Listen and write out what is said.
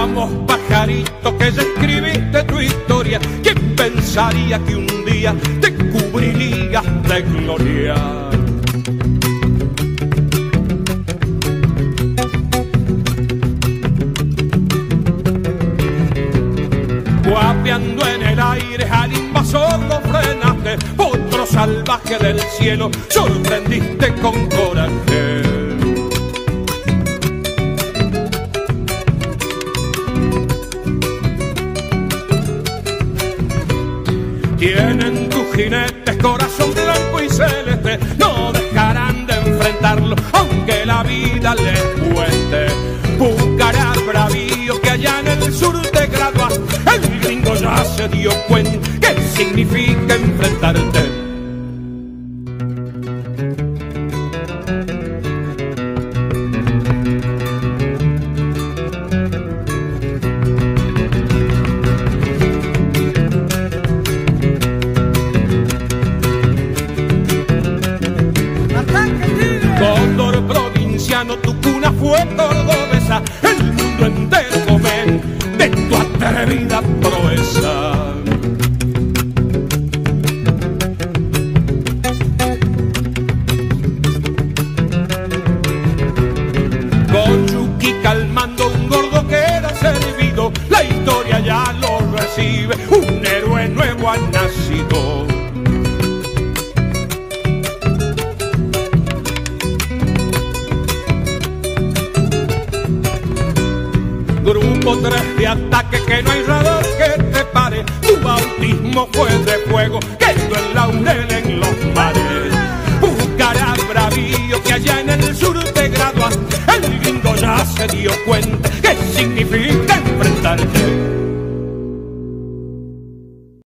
Vamos, pajarito, que ya escribiste tu historia. ¿Quién pensaría que un día te cubrirías de gloria? Guapeando en el aire al invasor lo frenaste, otro salvaje del cielo sorprendiste con coraje. Jinetes corazón blanco y celeste, no dejarán de enfrentarlo, aunque la vida les cueste. Buscará bravío que allá en el sur te gradúas, el gringo ya se dio cuenta que significa enfrentarte. Provinciano, tu cuna fue cordobesa, el mundo entero come de tu atrevida proeza. Con calmando un gordo queda servido, la historia ya lo recibe, 3 de ataque que no hay radar que te pare. Tu bautismo fue de fuego, quedó en laurel en los mares. Buscará bravío que allá en el sur te gradúas. El gringo ya se dio cuenta que significa enfrentarte.